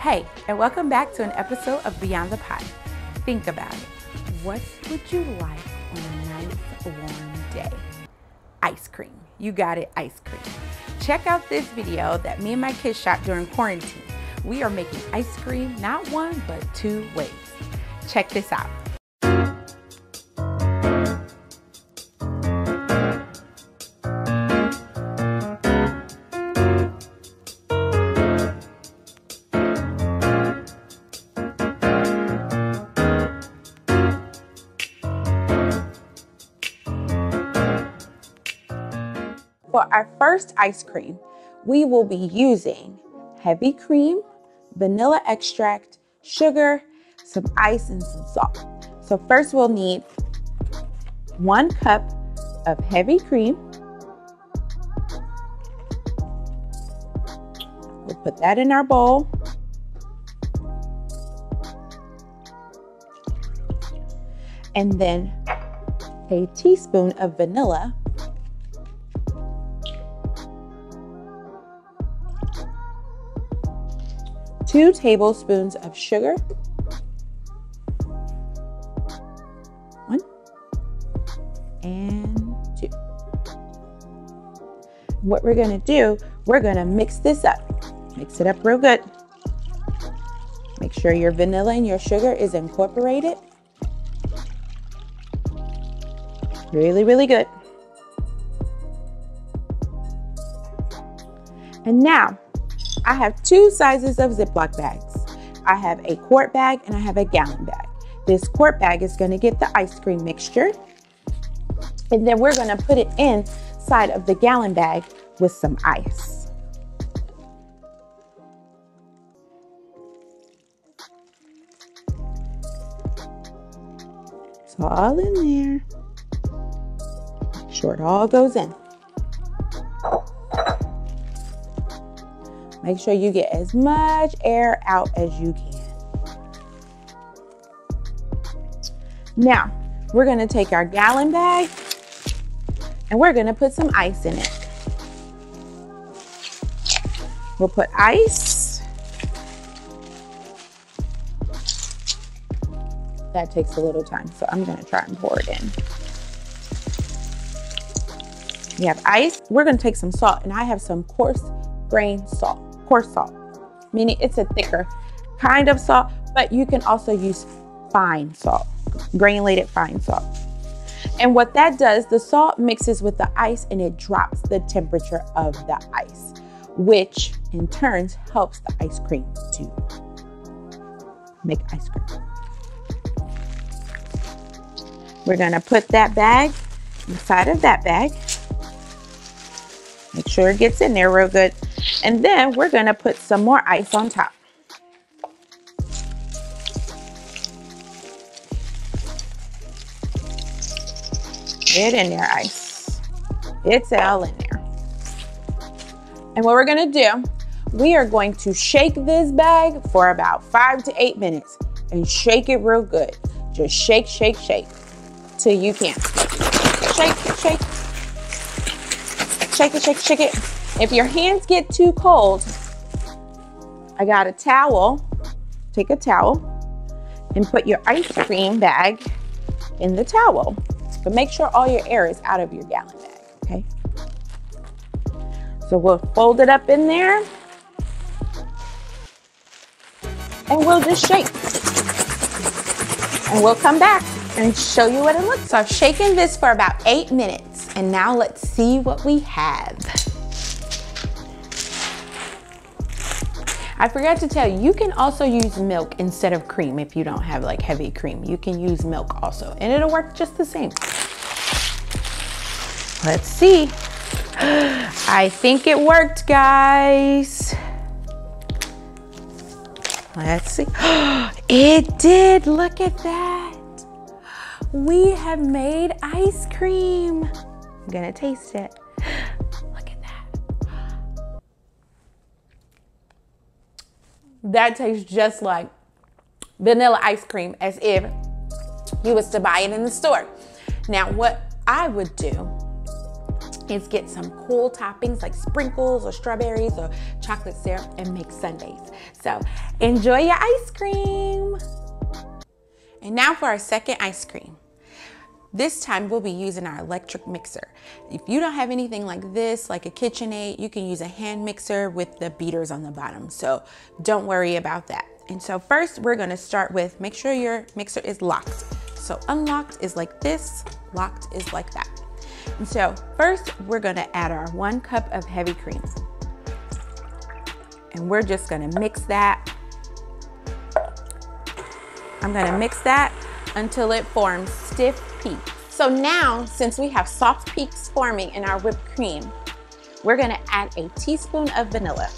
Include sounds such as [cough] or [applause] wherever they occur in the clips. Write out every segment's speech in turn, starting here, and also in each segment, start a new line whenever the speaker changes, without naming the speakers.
Hey, and welcome back to an episode of Beyond the Pot. Think about it. What would you like on a nice warm day? Ice cream. You got it, ice cream. Check out this video that me and my kids shot during quarantine. We are making ice cream not one, but two ways. Check this out. For our first ice cream, we will be using heavy cream, vanilla extract, sugar, some ice, and some salt. So first we'll need one cup of heavy cream. We'll put that in our bowl. And then a teaspoon of vanilla two tablespoons of sugar, one and two. What we're gonna do, we're gonna mix this up. Mix it up real good. Make sure your vanilla and your sugar is incorporated. Really, really good. And now I have two sizes of Ziploc bags. I have a quart bag and I have a gallon bag. This quart bag is going to get the ice cream mixture. And then we're going to put it inside of the gallon bag with some ice. All in there. Sure it all goes in. Make sure you get as much air out as you can. Now, we're gonna take our gallon bag and we're gonna put some ice in it. We'll put ice. That takes a little time, so I'm gonna try and pour it in. We have ice. We're gonna take some salt, and I have some coarse grain salt coarse salt, meaning it's a thicker kind of salt, but you can also use fine salt, granulated fine salt. And what that does, the salt mixes with the ice and it drops the temperature of the ice, which in turn helps the ice cream to make ice cream. We're gonna put that bag inside of that bag. Make sure it gets in there real good. And then we're gonna put some more ice on top. Get in there, ice. It's all in there. And what we're gonna do, we are going to shake this bag for about five to eight minutes and shake it real good. Just shake, shake, shake till you can't. Shake, shake. Shake it, shake, shake it. If your hands get too cold, I got a towel. Take a towel and put your ice cream bag in the towel. But make sure all your air is out of your gallon bag, okay? So we'll fold it up in there and we'll just shake. And we'll come back and show you what it looks. So I've shaken this for about eight minutes and now let's see what we have. I forgot to tell you, you can also use milk instead of cream if you don't have like heavy cream. You can use milk also and it'll work just the same. Let's see. [gasps] I think it worked, guys. Let's see. [gasps] It did, look at that. We have made ice cream. I'm gonna taste it. That tastes just like vanilla ice cream as if you was to buy it in the store. Now, what I would do is get some cool toppings like sprinkles or strawberries or chocolate syrup and make sundaes. So enjoy your ice cream. And now for our second ice cream. This time we'll be using our electric mixer. If you don't have anything like this, like a KitchenAid, you can use a hand mixer with the beaters on the bottom. So don't worry about that. And so first we're gonna start with, make sure your mixer is locked. So unlocked is like this, locked is like that. And so first we're gonna add our one cup of heavy cream. And we're just gonna mix that. I'm gonna mix that until it forms stiff peaks. So now, since we have soft peaks forming in our whipped cream, we're gonna add a teaspoon of vanilla.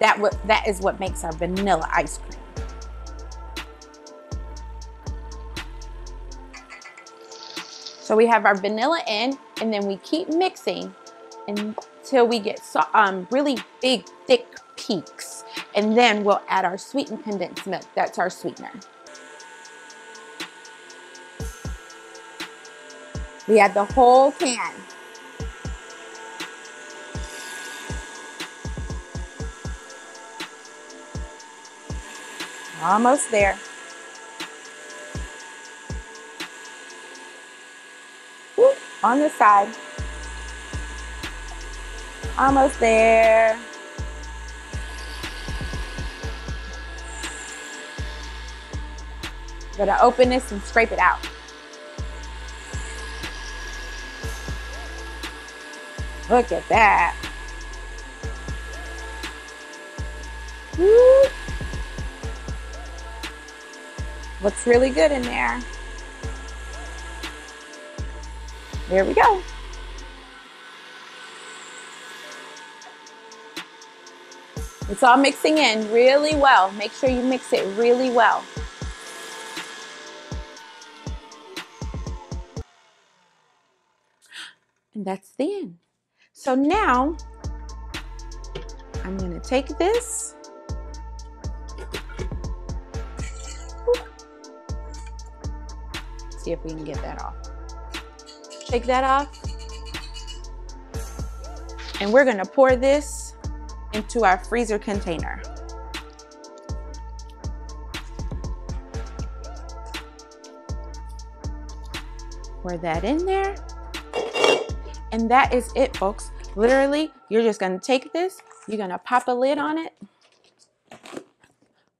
That, that is what makes our vanilla ice cream. So we have our vanilla in, and then we keep mixing until we get so, um, really big, thick peaks. And then we'll add our sweetened condensed milk. That's our sweetener. We add the whole can. Almost there. On the side. Almost there. Gonna open this and scrape it out. Look at that. Woo. Looks really good in there. There we go. It's all mixing in really well. Make sure you mix it really well. And that's the end. So now I'm gonna take this see if we can get that off. Take that off. And we're gonna pour this into our freezer container. Pour that in there. And that is it, folks. Literally, you're just gonna take this, you're gonna pop a lid on it,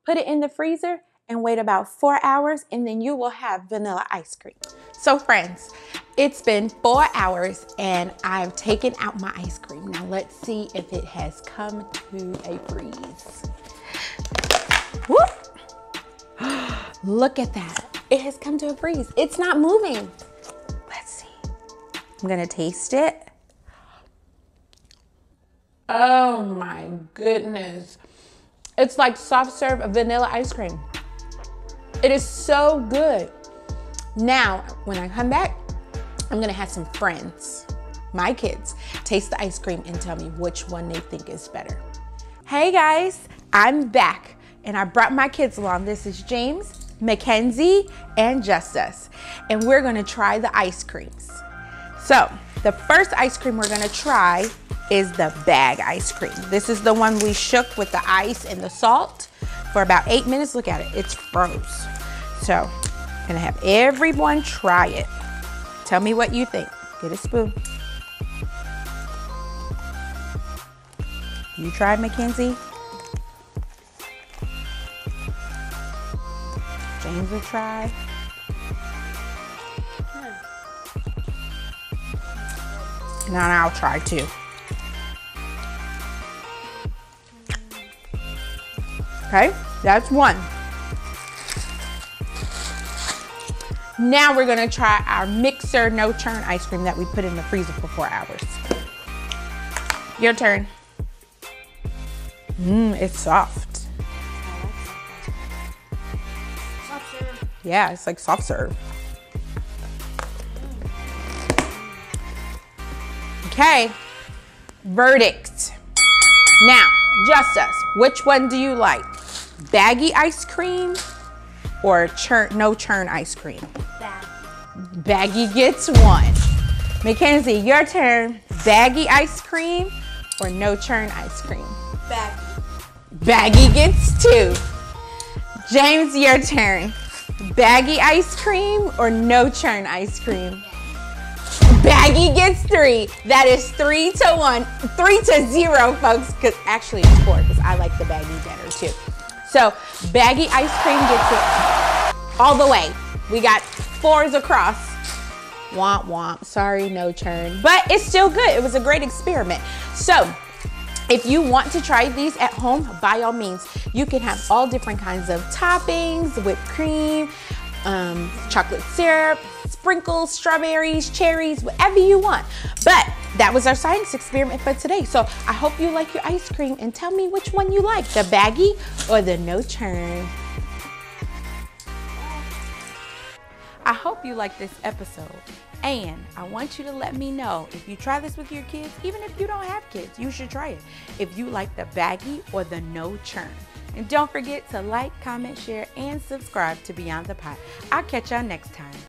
put it in the freezer, and wait about four hours, and then you will have vanilla ice cream. So friends, it's been four hours and I've taken out my ice cream. Now let's see if it has come to a freeze. Whoop! [gasps] Look at that. It has come to a freeze. It's not moving. I'm gonna taste it. Oh my goodness. It's like soft serve vanilla ice cream. It is so good. Now, when I come back, I'm gonna have some friends, my kids, taste the ice cream and tell me which one they think is better. Hey guys, I'm back and I brought my kids along. This is James, Mackenzie, and Justice, and we're gonna try the ice creams. So the first ice cream we're gonna try is the bag ice cream. This is the one we shook with the ice and the salt for about eight minutes. Look at it, it's froze. So I'm gonna have everyone try it. Tell me what you think. Get a spoon. You tried, Mackenzie? James will try. Now I'll try too. Okay, that's one. Now we're gonna try our mixer no churn ice cream that we put in the freezer for four hours. Your turn. Mmm, it's soft. Yeah, it's like soft serve. Okay, verdict. Now, Justice, which one do you like? Baggy ice cream or churn, no churn ice cream? Baggy. Baggy gets one. Mackenzie, your turn. Baggy ice cream or no churn ice cream?
Baggy.
Baggy gets two. James, your turn. Baggy ice cream or no churn ice cream? Baggy gets three. That is three to one, three to zero, folks. Because actually it's four, because I like the baggy better too. So baggy ice cream gets it all the way. We got fours across. Womp womp. Sorry, no churn. But it's still good. It was a great experiment. So if you want to try these at home, by all means, you can have all different kinds of toppings, whipped cream, um, chocolate syrup, sprinkles, strawberries, cherries, whatever you want. But that was our science experiment for today. So I hope you like your ice cream and tell me which one you like, the baggy or the no churn. I hope you like this episode. And I want you to let me know if you try this with your kids, even if you don't have kids, you should try it. If you like the baggy or the no churn. And don't forget to like, comment, share, and subscribe to Beyond the Pot. I'll catch y'all next time.